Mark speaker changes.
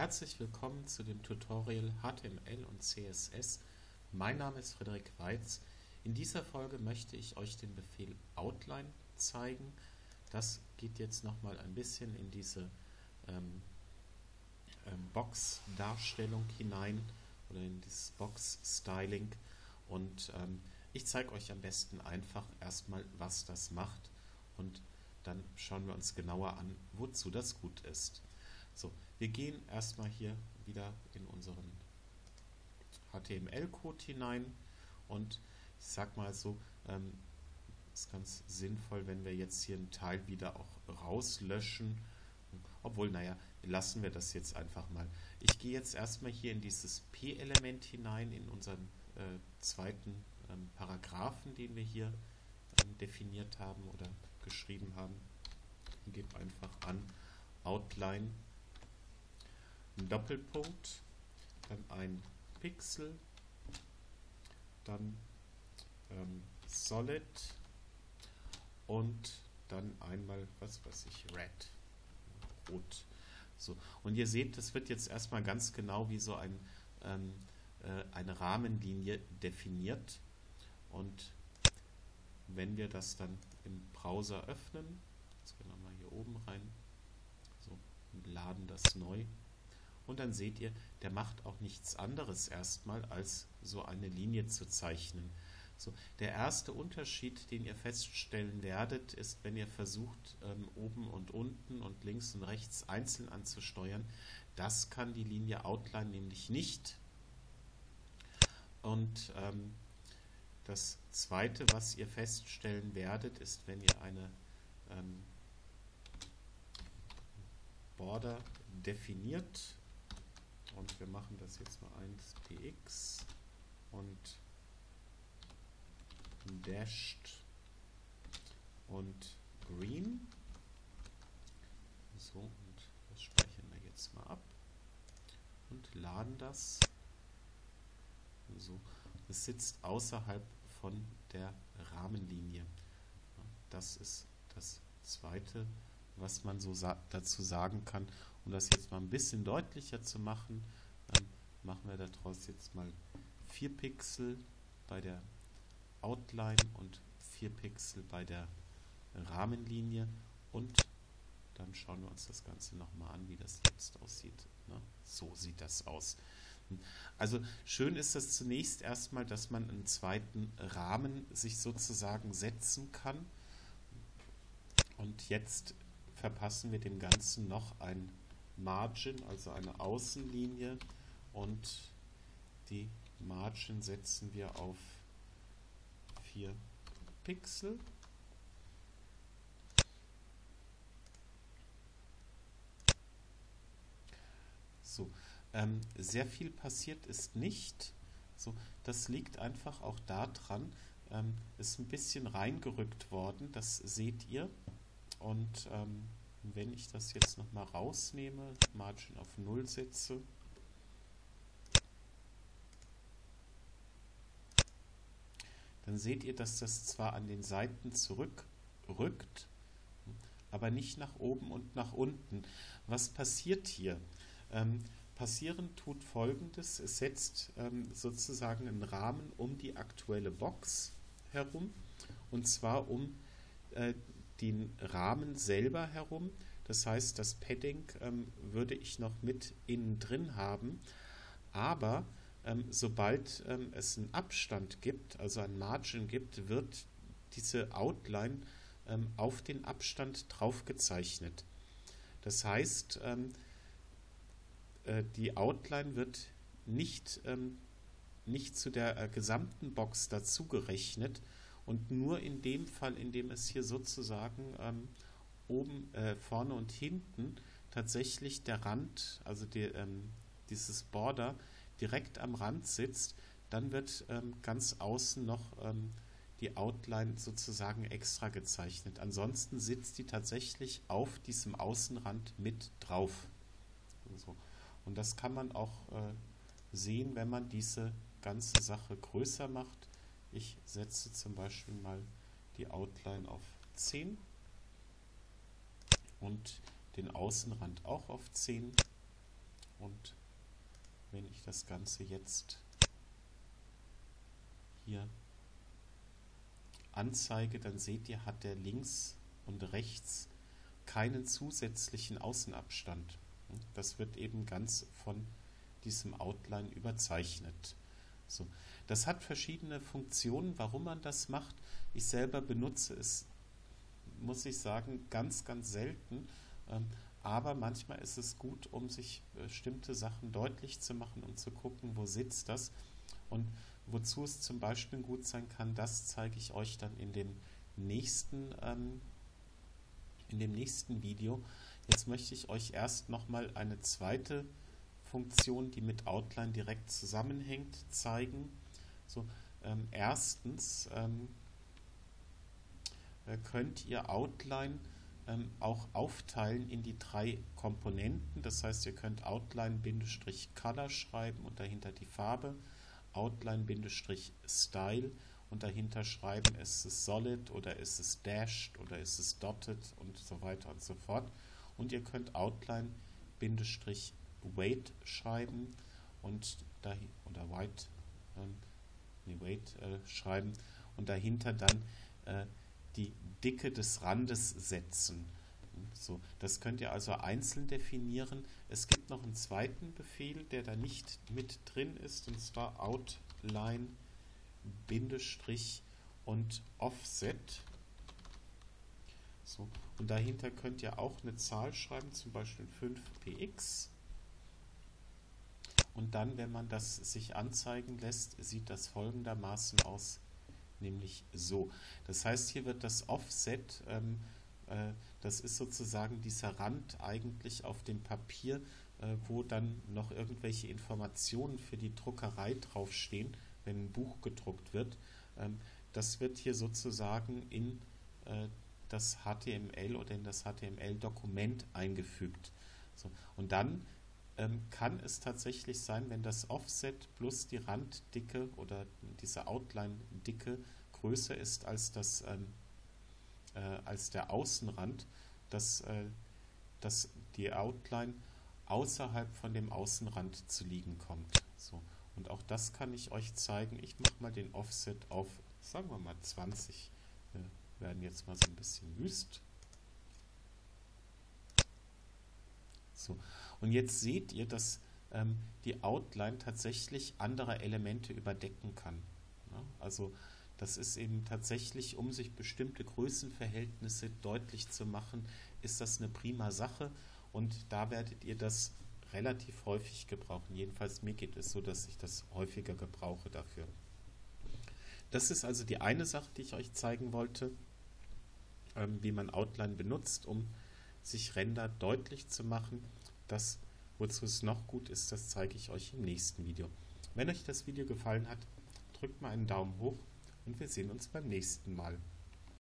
Speaker 1: Herzlich willkommen zu dem Tutorial HTML und CSS. Mein Name ist Frederik Weiz. In dieser Folge möchte ich euch den Befehl Outline zeigen. Das geht jetzt nochmal ein bisschen in diese ähm, ähm, Box-Darstellung hinein oder in dieses Box-Styling und ähm, ich zeige euch am besten einfach erstmal, was das macht und dann schauen wir uns genauer an, wozu das gut ist. So, wir gehen erstmal hier wieder in unseren HTML-Code hinein und ich sag mal so, ähm, ist ganz sinnvoll, wenn wir jetzt hier einen Teil wieder auch rauslöschen. Obwohl, naja, lassen wir das jetzt einfach mal. Ich gehe jetzt erstmal hier in dieses P-Element hinein, in unseren äh, zweiten ähm, Paragraphen, den wir hier ähm, definiert haben oder geschrieben haben. Und gebe einfach an Outline, ein Doppelpunkt, dann ein Pixel, dann ähm, Solid und dann einmal, was weiß ich, Red, Rot. So. Und ihr seht, das wird jetzt erstmal ganz genau wie so ein, ähm, äh, eine Rahmenlinie definiert. Und wenn wir das dann im Browser öffnen, jetzt gehen wir mal hier oben rein, so, und laden das neu. Und dann seht ihr, der macht auch nichts anderes erstmal, als so eine Linie zu zeichnen. So, der erste Unterschied, den ihr feststellen werdet, ist, wenn ihr versucht, ähm, oben und unten und links und rechts einzeln anzusteuern. Das kann die Linie Outline nämlich nicht. Und ähm, das zweite, was ihr feststellen werdet, ist, wenn ihr eine ähm, Border definiert, und wir machen das jetzt mal 1px und dashed und green. So, und das speichern wir jetzt mal ab und laden das. So, es sitzt außerhalb von der Rahmenlinie. Das ist das zweite, was man so sa dazu sagen kann. Um das jetzt mal ein bisschen deutlicher zu machen, ähm, machen wir daraus jetzt mal 4 Pixel bei der Outline und 4 Pixel bei der Rahmenlinie und dann schauen wir uns das Ganze nochmal an, wie das jetzt aussieht. Ne? So sieht das aus. Also schön ist es zunächst erstmal, dass man einen zweiten Rahmen sich sozusagen setzen kann. Und jetzt verpassen wir dem Ganzen noch ein Margin, also eine Außenlinie und die Margin setzen wir auf 4 Pixel. So, ähm, sehr viel passiert ist nicht. So, das liegt einfach auch daran, ähm, ist ein bisschen reingerückt worden, das seht ihr. Und ähm, wenn ich das jetzt nochmal rausnehme, Margin auf 0 setze, dann seht ihr, dass das zwar an den Seiten zurückrückt, aber nicht nach oben und nach unten. Was passiert hier? Ähm, passieren tut folgendes, es setzt ähm, sozusagen einen Rahmen um die aktuelle Box herum und zwar um äh, den Rahmen selber herum. Das heißt, das Padding ähm, würde ich noch mit innen drin haben, aber ähm, sobald ähm, es einen Abstand gibt, also ein Margin gibt, wird diese Outline ähm, auf den Abstand drauf gezeichnet. Das heißt, ähm, äh, die Outline wird nicht, ähm, nicht zu der äh, gesamten Box dazu gerechnet und nur in dem Fall, in dem es hier sozusagen ähm, oben, äh, vorne und hinten tatsächlich der Rand, also die, dieses Border, direkt am Rand sitzt, dann wird ähm, ganz außen noch ähm, die Outline sozusagen extra gezeichnet. Ansonsten sitzt die tatsächlich auf diesem Außenrand mit drauf. So. Und das kann man auch äh, sehen, wenn man diese ganze Sache größer macht. Ich setze zum Beispiel mal die Outline auf 10 und den Außenrand auch auf 10 Und wenn ich das Ganze jetzt hier anzeige, dann seht ihr, hat der links und rechts keinen zusätzlichen Außenabstand. Das wird eben ganz von diesem Outline überzeichnet. So. Das hat verschiedene Funktionen, warum man das macht. Ich selber benutze es, muss ich sagen, ganz, ganz selten. Ähm, aber manchmal ist es gut, um sich bestimmte Sachen deutlich zu machen und zu gucken, wo sitzt das. Und wozu es zum Beispiel gut sein kann, das zeige ich euch dann in dem nächsten, ähm, in dem nächsten Video. Jetzt möchte ich euch erst nochmal eine zweite Funktion, die mit Outline direkt zusammenhängt, zeigen. So, ähm, erstens ähm, äh, könnt ihr Outline ähm, auch aufteilen in die drei Komponenten. Das heißt, ihr könnt Outline-Color schreiben und dahinter die Farbe, Outline-Style und dahinter schreiben, ist es solid oder ist es dashed oder ist es dotted und so weiter und so fort. Und ihr könnt Outline-Weight schreiben und da, oder white, ähm, nee, weight äh, schreiben und dahinter dann äh, die Dicke des Randes setzen. So, das könnt ihr also einzeln definieren. Es gibt noch einen zweiten Befehl, der da nicht mit drin ist, und zwar outline Bindestrich und Offset. So, und dahinter könnt ihr auch eine Zahl schreiben, zum Beispiel 5px. Und dann, wenn man das sich anzeigen lässt, sieht das folgendermaßen aus nämlich so. Das heißt, hier wird das Offset, ähm, äh, das ist sozusagen dieser Rand eigentlich auf dem Papier, äh, wo dann noch irgendwelche Informationen für die Druckerei draufstehen, wenn ein Buch gedruckt wird. Ähm, das wird hier sozusagen in äh, das HTML oder in das HTML-Dokument eingefügt. So. Und dann ähm, kann es tatsächlich sein, wenn das Offset plus die Randdicke oder diese Outline-Dicke größer ist als, das, ähm, äh, als der Außenrand, dass, äh, dass die Outline außerhalb von dem Außenrand zu liegen kommt. So. Und auch das kann ich euch zeigen. Ich mache mal den Offset auf, sagen wir mal 20. Wir werden jetzt mal so ein bisschen wüst. So. Und jetzt seht ihr, dass ähm, die Outline tatsächlich andere Elemente überdecken kann. Ja? Also das ist eben tatsächlich, um sich bestimmte Größenverhältnisse deutlich zu machen, ist das eine prima Sache und da werdet ihr das relativ häufig gebrauchen. Jedenfalls mir geht es so, dass ich das häufiger gebrauche dafür. Das ist also die eine Sache, die ich euch zeigen wollte, ähm, wie man Outline benutzt, um sich Ränder deutlich zu machen. Das, wozu es noch gut ist, das zeige ich euch im nächsten Video. Wenn euch das Video gefallen hat, drückt mal einen Daumen hoch und wir sehen uns beim nächsten Mal.